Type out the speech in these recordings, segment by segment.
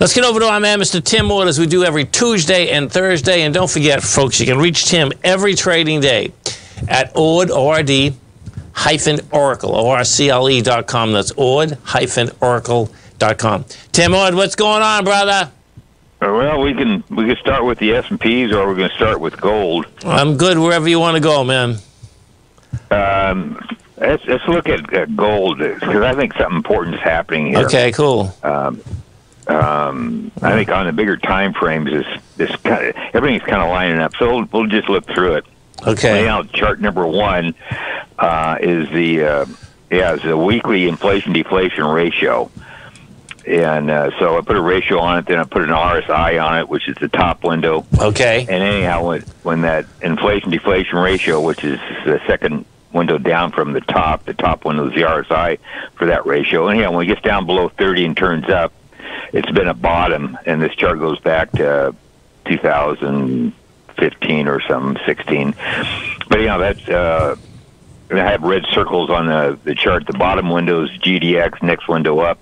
Let's get over to our man, Mr. Tim Ord, as we do every Tuesday and Thursday. And don't forget, folks, you can reach Tim every trading day at Ord, O-R-D, hyphen Oracle, O-R-C-L-E dot com. That's Ord, hyphen Oracle dot com. Tim Ord, what's going on, brother? Uh, Well, we can we can start with the S and P's, or we're going to start with gold. I'm good wherever you want to go, man. Um, let's let's look at, at gold because I think something important is happening here. Okay, cool. Um, I think on the bigger time frames, this this kind of, everything's kind of lining up. So we'll, we'll just look through it. Okay. Now, chart number one uh, is the uh, yeah, is the weekly inflation deflation ratio. And uh, so I put a ratio on it, then I put an RSI on it, which is the top window. Okay. And anyhow, when, when that inflation deflation ratio, which is the second window down from the top, the top window is the RSI for that ratio. Anyhow, when it gets down below 30 and turns up, it's been a bottom, and this chart goes back to 2015 or some 16. But yeah, that's. Uh, I have red circles on the, the chart. The bottom window is GDX. Next window up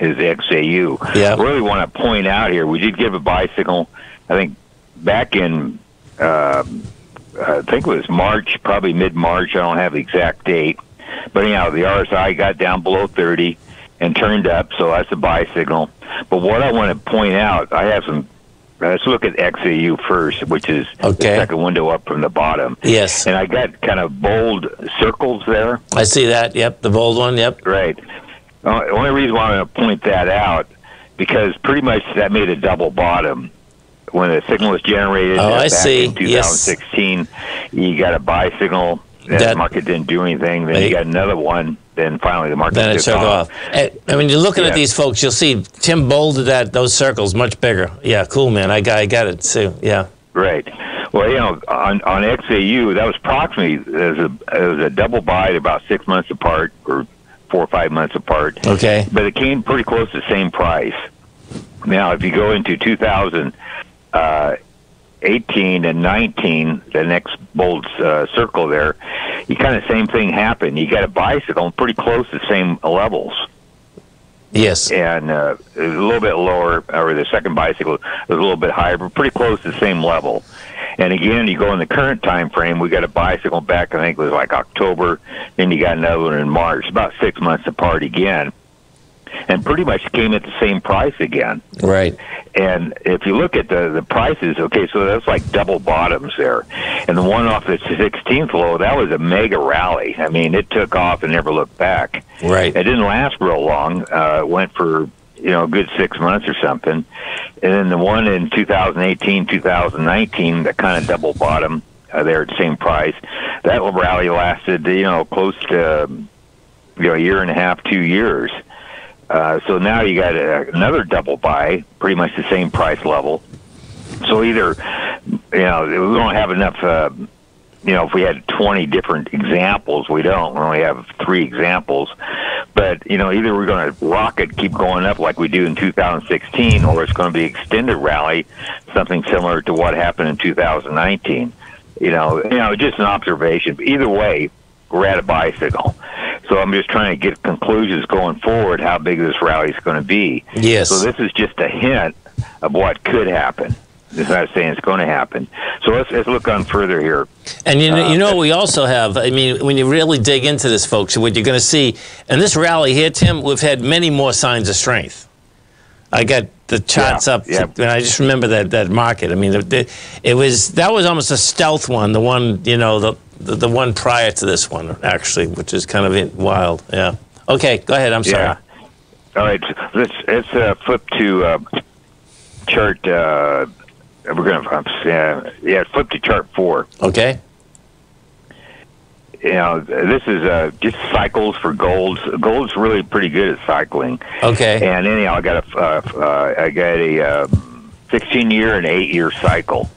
is XAU. Yeah. I really want to point out here, we did give a buy signal, I think, back in, uh, I think it was March, probably mid-March. I don't have the exact date. But anyhow, the RSI got down below 30 and turned up, so that's a buy signal. But what I want to point out, I have some. Let's look at XAU first, which is the second window up from the bottom. Yes. And I got kind of bold circles there. I see that. Yep. The bold one. Yep. Right. Uh, The only reason why I'm going to point that out because pretty much that made a double bottom when the signal was generated. Oh, uh, I see. In Yes. 2016, you got a buy signal. Then That- the market didn't do anything. Then They- you got another one. Then finally the market Then it took took off. off. And, and when you're looking at these folks, you'll see Tim bolded that those circles much bigger. Yeah, cool, man. I got, I got it too. Yeah. Right. Well, you know, on on XAU, that was approximately as a as a double buy about six months apart or four or five months apart. Okay. but it came pretty close to the same price. Now, if you go into 2018 and 19, the next bold uh, circle there, you kind of same thing happened. You got a buy signal pretty close to the same levels, Yes. and uh, a little bit lower, or the second buy signal was a little bit higher, but pretty close to the same level. And again, you go in the current time frame. We got a buy signal back. I think it was like October. Then you got another one in March. About six months apart again, and pretty much came at the same price again. Right. And if you look at the the prices, okay, so that's like double bottoms there. And the one off the 16th low, that was a mega rally. I mean, it took off and never looked back. Right. It didn't last real long. Uh, it went for you know a good six months or something. And then the one in 2018, 2019, that kind of double bottom uh, there at the same price, that rally lasted you know close to you know a year and a half, two years. Uh, so now you got a, another double buy, pretty much the same price level. So either, you know, we don't have enough. Uh, you know, if we had 20 different examples, we don't. We only have three examples. But you know, either we're going to rocket, keep going up like we do in 2016, or it's going to be extended rally, something similar to what happened in 2019. You know, you know, just an observation. But either way, we're at a buy signal. So I'm just trying to get conclusions going forward how big this rally is going to be. Yes. So this is just a hint of what could happen. It's not saying it's going to happen. So let's let's look on further here. And you know, Uh, you know, we also have. I mean, when you really dig into this, folks, what you're going to see, and this rally here, Tim, we've had many more signs of strength. I got the charts Yeah, up, yeah. and I just remember that that market. I mean, it, was that was almost a stealth one. The one, you know, the, the the one prior to this one, actually, which is kind of wild. Yeah. Okay, go ahead. I'm sorry. Yeah. All right. Let's let's uh, flip to uh, chart. Uh, we're to uh, yeah flip to chart four. Okay. You know, this is uh, just cycles for gold. Gold's really pretty good at cycling. Okay. And anyhow, I got a uh, uh, I got a uh, 16 year and 8 year cycle.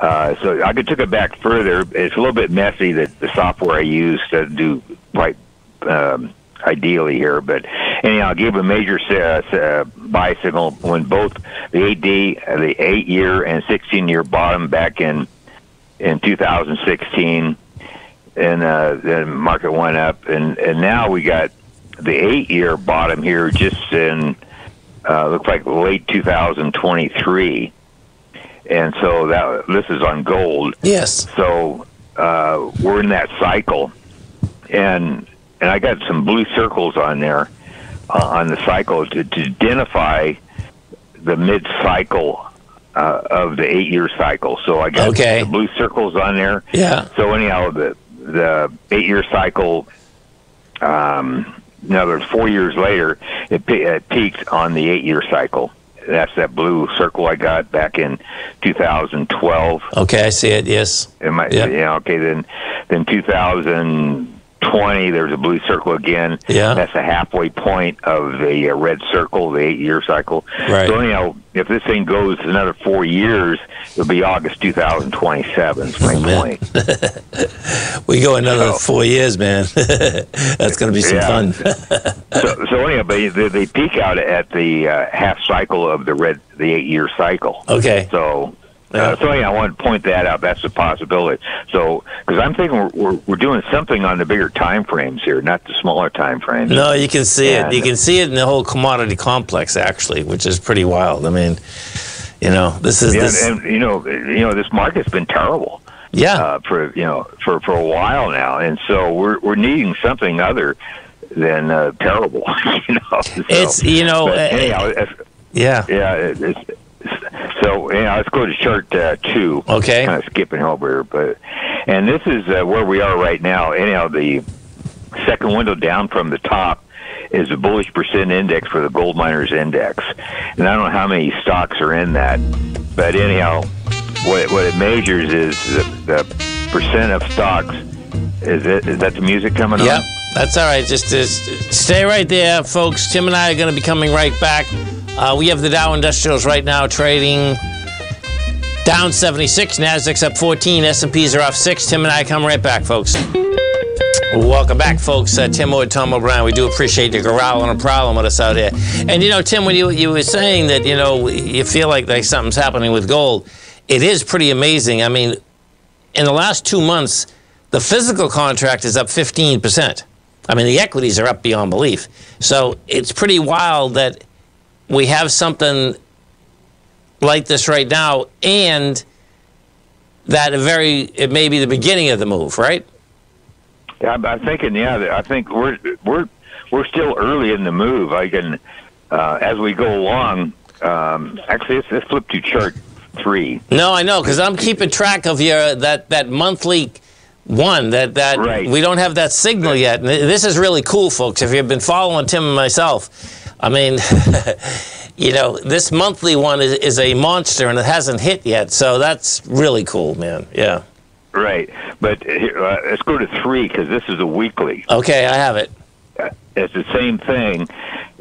Uh, so I could took it back further. It's a little bit messy that the software I use to do quite um, ideally here, but anyhow, I gave a major uh, uh, buy signal when both the 8D, uh, the 8 year and 16 year bottom back in in 2016, and uh, the market went up, and and now we got the eight year bottom here just in uh, looks like late 2023, and so that this is on gold. Yes. So uh, we're in that cycle, and and I got some blue circles on there uh, on the cycle to, to identify the mid cycle uh, of the eight year cycle. So I got Okay. the blue circles on there. Yeah. So anyhow, the the eight year cycle. Um, in other words, four years later, it, pe- it peaked on the eight year cycle. That's that blue circle I got back in 2012. Okay, I see it. Yes. Am I, Yeah. yeah. Okay. Then, then 2020, there's a blue circle again. Yeah. That's the halfway point of the uh, red circle, the eight-year cycle. Right. So anyhow, if this thing goes another four years, it'll be August 2027. Is my Oh, point. We go another So- four years, man. That's going to be some Yeah. fun. so, so anyhow, but they, they peak out at the uh, half cycle of the red, the eight-year cycle. Okay. So. Uh, so yeah, I want to point that out. That's a possibility. So, because I'm thinking we're, we're we're doing something on the bigger time frames here, not the smaller time frames. No, you can see it. You can see it in the whole commodity complex, actually, which is pretty wild. I mean, you know, this is Yeah, this. and you know, you know, this market's been terrible yeah. uh, for you know for for a while now, and so we're we're needing something other than uh, terrible. you know, so, It's, you know, but uh, anyhow, if- yeah. yeah, it, it's. So, yeah, let's go to chart uh, two. Okay. Kind of skipping over, but and this is uh, where we are right now. Anyhow, the second window down from the top is the bullish percent index for the gold miners index, and I don't know how many stocks are in that, but anyhow, what it, what it measures is the, the percent of stocks. Is it is that the music coming up? Yep. on? That's all right. Just, just stay right there, folks. Tim and I are going to be coming right back. Uh, we have the Dow Industrials right now trading down 76. Nasdaq's up 14. S&Ps are off 6. Tim and I come right back, folks. Welcome back, folks. Uh, Tim Ord, Tom O'Brien. We do appreciate you growling a problem with us out here. And you know, Tim, when you you were saying that you know you feel like like something's happening with gold, it is pretty amazing. I mean, in the last two months, the physical contract is up 15 percent. I mean, the equities are up beyond belief. So it's pretty wild that we have something like this right now, and that a very it may be the beginning of the move, right? Yeah, I'm, I'm thinking. Yeah, I think we're we're we're still early in the move. I can, uh, as we go along. Um, actually, let's, let's flip to chart three. No, I know because I'm keeping track of your that that monthly one that that Right. we don't have that signal yet. This is really cool, folks. If you've been following Tim and myself, I mean, you know, this monthly one is, is a monster and it hasn't hit yet. So that's really cool, man. Yeah. Right, but uh, let's go to three because this is a weekly. Okay, I have it. It's the same thing.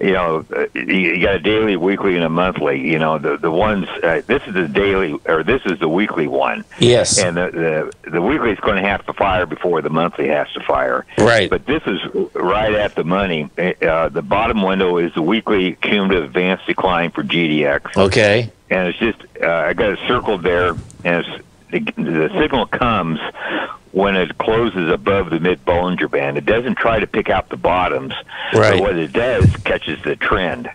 You know, uh, you, you got a daily, weekly, and a monthly. You know, the the ones. Uh, this is the daily, or this is the weekly one. Yes. And the the, the weekly is going to have to fire before the monthly has to fire. Right. But this is right at the money. Uh, the bottom window is the weekly cumulative advanced decline for GDX, Okay. and it's just uh, I got it circled there, and it's, the, the signal comes when it closes above the mid Bollinger Band. It doesn't try to pick out the bottoms, Right. but what it does catches the trend.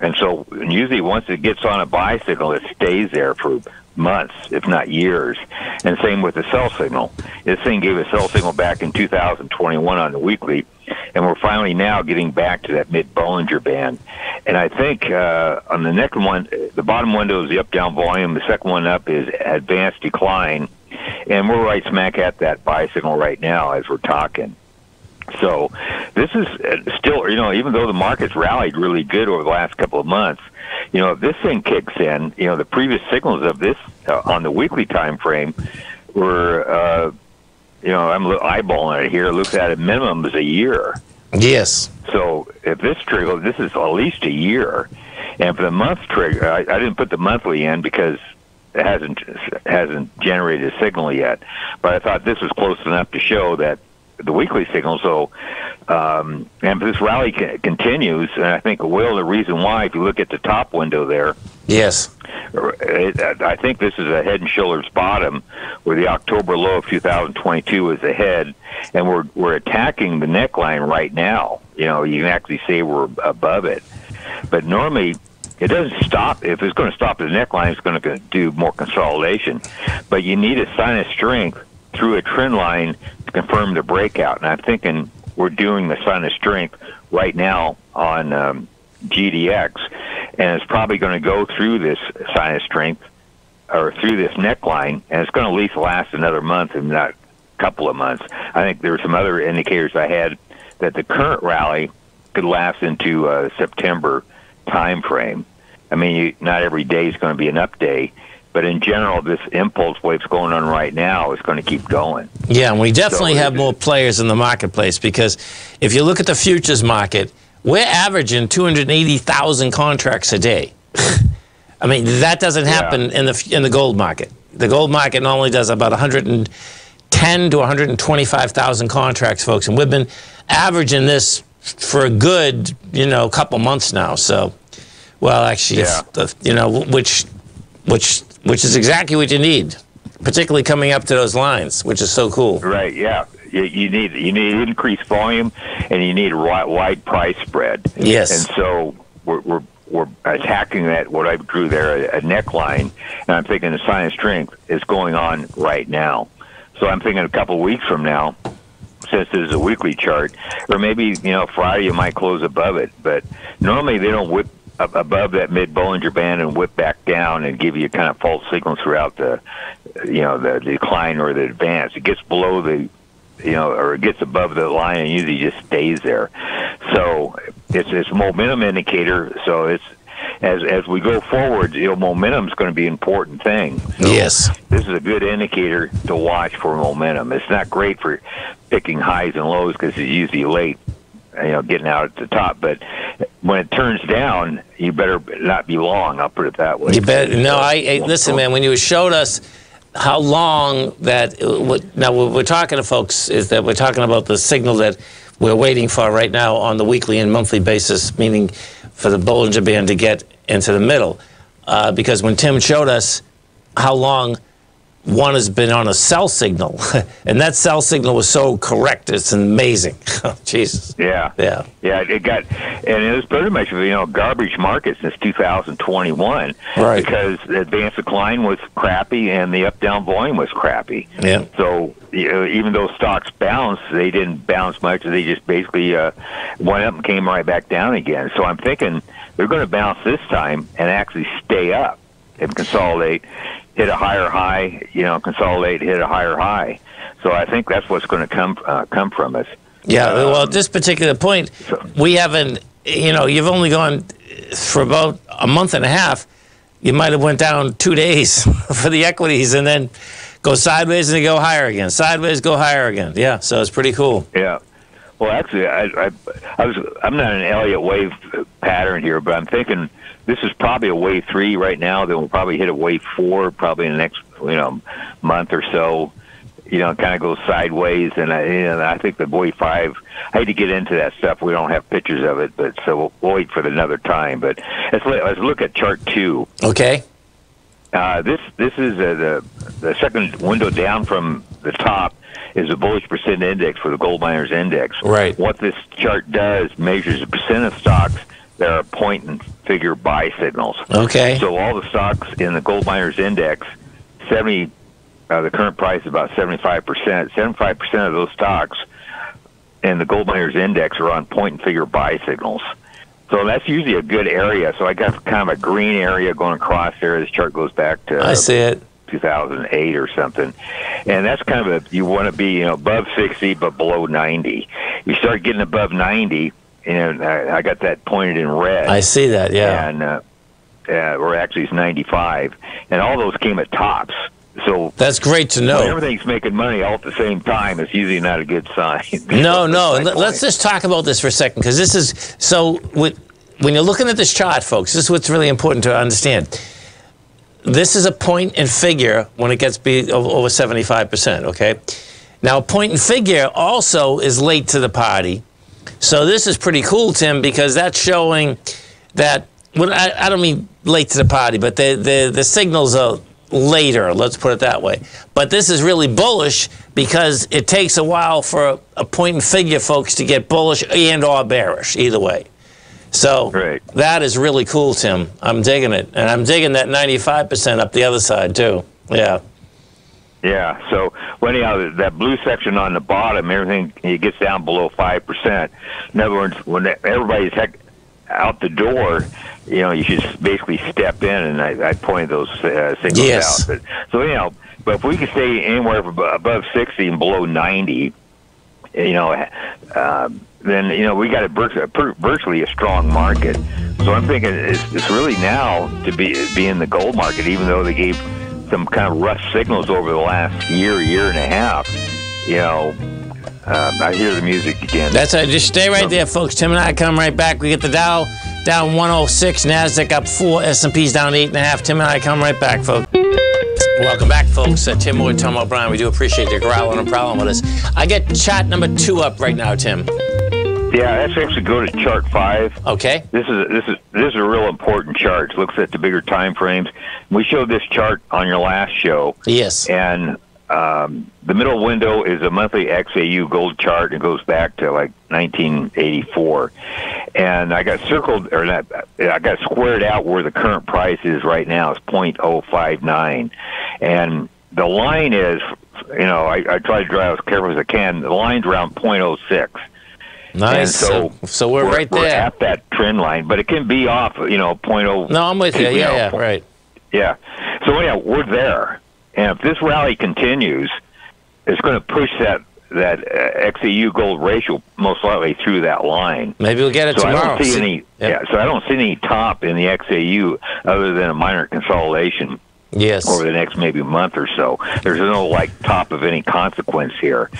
And so and usually once it gets on a buy signal, it stays there for months, if not years. And same with the sell signal. This thing gave a sell signal back in 2021 on the weekly, and we're finally now getting back to that mid Bollinger Band. And I think uh, on the next one, the bottom window is the up down volume. The second one up is advanced decline, and we're right smack at that buy signal right now as we're talking. So this is uh, still, you know, even though the market's rallied really good over the last couple of months, you know, if this thing kicks in, you know, the previous signals of this uh, on the weekly time frame were, uh, you know, I'm eyeballing it here. It looks at a minimum as a year. Yes. So if this trigger, this is at least a year, and for the month trigger, I, I didn't put the monthly in because it hasn't hasn't generated a signal yet. But I thought this was close enough to show that the weekly signal. So, um, and if this rally c- continues, and I think it will. The reason why, if you look at the top window there, Yes. it, I think this is a head and shoulders bottom, where the October low of 2022 is ahead, and we're we're attacking the neckline right now. You know, you can actually say we're above it, but normally it doesn't stop. If it's going to stop the neckline, it's going to do more consolidation. But you need a sign of strength through a trend line to confirm the breakout. And I'm thinking we're doing the sign of strength right now on um, GDX, and it's probably going to go through this sign of strength or through this neckline, and it's going to at least last another month, if not a couple of months. I think there were some other indicators I had that the current rally could last into uh, September time frame. I mean, you, not every day is going to be an up day, but in general, this impulse wave's going on right now is going to keep going. Yeah, and we definitely so have more players in the marketplace because if you look at the futures market, we're averaging 280,000 contracts a day. I mean, that doesn't happen yeah. in the in the gold market. The gold market normally does about 110 to 125,000 contracts, folks, and we've been averaging this for a good, you know, couple months now. So, well, actually, yeah. the, you know, which, which, which is exactly what you need, particularly coming up to those lines, which is so cool. Right. Yeah. You, you need you need increased volume, and you need a wide price spread. Yes. And so we're, we're we're attacking that what I drew there a, a neckline, and I'm thinking the sign of strength is going on right now. So I'm thinking a couple of weeks from now, since this is a weekly chart, or maybe you know Friday you might close above it, but normally they don't whip up above that mid Bollinger Band and whip back down and give you kind of false signals throughout the you know the decline or the advance. It gets below the you know, or it gets above the line and usually just stays there. So it's it's momentum indicator. So it's as as we go forward, you know, momentum is going to be an important thing. So yes, this is a good indicator to watch for momentum. It's not great for picking highs and lows because it's usually late, you know, getting out at the top. But when it turns down, you better not be long. I'll put it that way. You bet. No, I, I listen, man. When you showed us how long that uh, now what we're talking to folks is that we're talking about the signal that we're waiting for right now on the weekly and monthly basis, meaning for the Bollinger Band to get into the middle. Uh, because when Tim showed us how long one has been on a sell signal, and that sell signal was so correct. It's amazing. Jesus. Yeah. Yeah. Yeah. It got, and it was pretty much you know garbage market since 2021. Right. Because the advanced decline was crappy and the up down volume was crappy. Yeah. So you know, even though stocks bounced, they didn't bounce much. They just basically uh, went up and came right back down again. So I'm thinking they're going to bounce this time and actually stay up and consolidate hit a higher high, you know, consolidate, hit a higher high. So I think that's what's going to come uh, come from us. Yeah, um, well, at this particular point, so, we haven't. You know, you've only gone for about a month and a half. You might have went down two days for the equities, and then go sideways and go higher again. Sideways, go higher again. Yeah, so it's pretty cool. Yeah. Well, actually, I, I, I was I'm not an Elliott wave pattern here, but I'm thinking this is probably a wave three right now. Then we'll probably hit a wave four probably in the next you know month or so. You know, kind of goes sideways, and I, and I think the wave five. I hate to get into that stuff. We don't have pictures of it, but so we'll, we'll wait for another time. But let's let's look at chart two. Okay. Uh, this this is uh, the the second window down from the top is the bullish percent index for the gold miners index. Right. What this chart does measures the percent of stocks that are point and figure buy signals. Okay. So all the stocks in the gold miners index, seventy, uh, the current price is about seventy five percent. Seventy five percent of those stocks in the gold miners index are on point and figure buy signals. So that's usually a good area. So I got kind of a green area going across there. This chart goes back to I see it. 2008 or something, and that's kind of a you want to be you know above 60 but below 90. You start getting above 90, and I, I got that pointed in red. I see that, yeah. And uh, uh, or actually it's 95, and all those came at tops. So that's great to know. everything's making money all at the same time. It's usually not a good sign. no, no. Let's just talk about this for a second because this is so. With, when you're looking at this chart, folks, this is what's really important to understand. This is a point and figure when it gets be over 75%, okay? Now, a point and figure also is late to the party. So this is pretty cool, Tim, because that's showing that, well, I, I don't mean late to the party, but the, the, the signals are later, let's put it that way. But this is really bullish because it takes a while for a point and figure folks to get bullish and or bearish, either way. So Right. that is really cool, Tim. I'm digging it, and I'm digging that 95% up the other side too. Yeah. Yeah. So, well, anyhow, that blue section on the bottom, everything it gets down below five percent. In other words, when everybody's heck out the door, you know, you should basically step in, and I, I pointed those uh, signals Yes. out. But, so, you know, but if we can stay anywhere above sixty and below ninety, you know, uh, then you know we got a virtually a strong market. So I'm thinking it's, it's really now to be be in the gold market, even though they gave some kind of rough signals over the last year, year and a half. You know, um, I hear the music again. That's it. Just stay right there, folks. Tim and I come right back. We get the Dow down 106, Nasdaq up four, S&P's down eight and a half. Tim and I come right back, folks. Welcome back, folks. Uh, Tim Ord, Tom O'Brien. We do appreciate your growling and prowling with us. I get chat number two up right now, Tim. Yeah, let's actually go to chart five. Okay. This is this is this is a real important chart. It looks at the bigger time frames. We showed this chart on your last show. Yes. and um, the middle window is a monthly XAU gold chart. It goes back to like 1984, and I got circled or not. I got squared out where the current price is right now. It's 0.059, and the line is, you know, I, I try to drive as careful as I can. The line's around 0.06. Nice. So, so, so we're, right We're there. at that trend line, but it can be off, you know, 0.0. No, I'm with you. you Yeah, know, yeah, right. yeah. So yeah, we're there, and if this rally continues, it's going to push that that uh, XAU gold ratio most likely through that line. Maybe we'll get it So tomorrow. I don't See- any. Yep. Yeah. So I don't see any top in the XAU other than a minor consolidation Yes. over the next maybe month or so. There's no like top of any consequence here.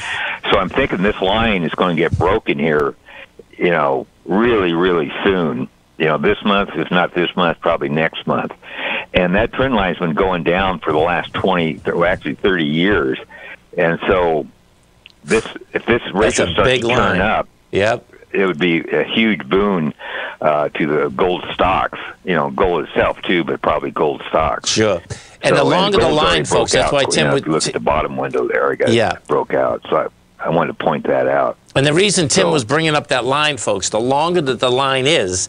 So I'm thinking this line is going to get broken here, you know, really, really soon. You know, this month, if not this month, probably next month. And that trend line's been going down for the last 20, well, actually 30 years. And so this, if this ratio starts to turn line. up, Yep. it would be a huge boon uh, to the gold stocks. You know, gold itself too, but probably gold stocks. Sure. And the So, longer the line, folks, that's out. why You Tim know, would. you look at the bottom window there, I got Yeah. broke out. So I, I wanted to point that out. And the reason Tim So- was bringing up that line, folks, the longer that the line is,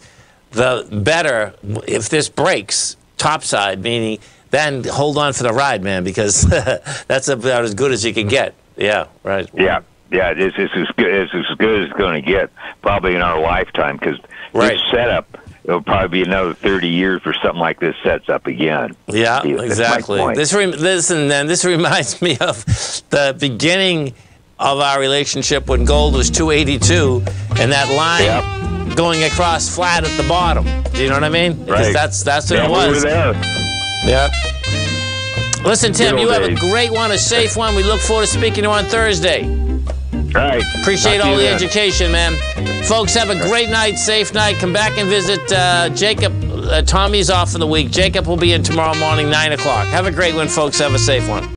the better. If this breaks topside, meaning then hold on for the ride, man, because that's about as good as you can get. Yeah, right. Yeah, yeah, it's, it's as good it's as good as it's going to get probably in our lifetime because Right. this setup. It'll probably be another 30 years for something like this sets up again. Yeah, That's exactly. This re- listen, then this reminds me of the beginning of our relationship when gold was 282, and that line going across flat at the bottom. Do you know what I mean? Because Right. that's that's what yeah, it was. there. Yep. Listen, Tim, you old have a great one, a safe one. We look forward to speaking to you on Thursday. All right. Appreciate Talk all the then. education, man. Folks, have a great night, safe night. Come back and visit uh, Jacob. Uh, Tommy's off for the week. Jacob will be in tomorrow morning, 9 o'clock. Have a great one, folks. Have a safe one.